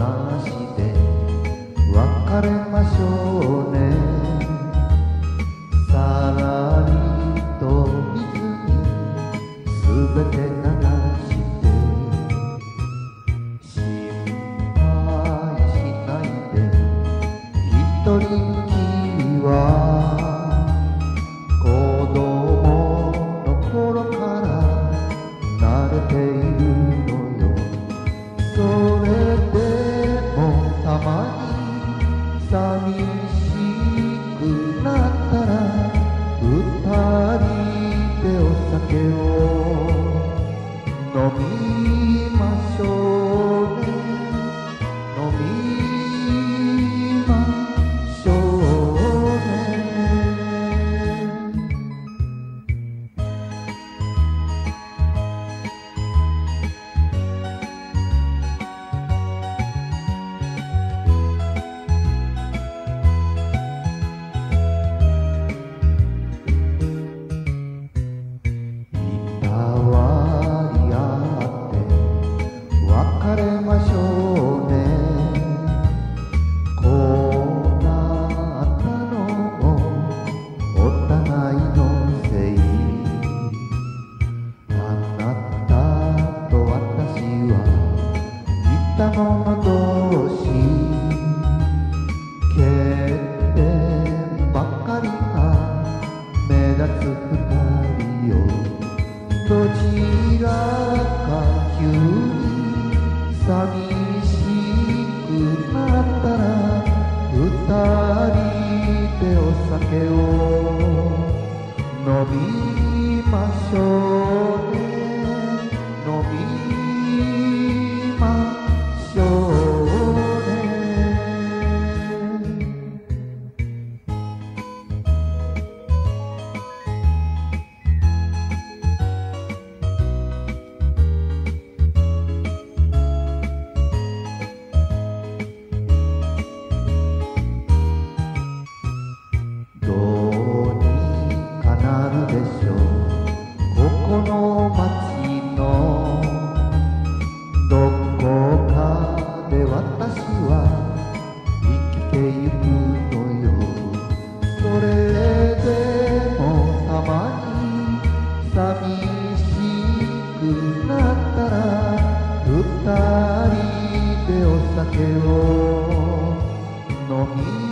なしで別れましょうね。さらりと水にすべて流して心配しないで一人きりは子供の頃から慣れている。しくなったら二人でお酒を似た者同士欠点ばかりが目立つ二人よ。どちらか急に寂しくなったら二人でお酒を飲みましょう。ねで私は生きてゆくのよ。それでもたまに寂しくなったら二人でお酒を飲み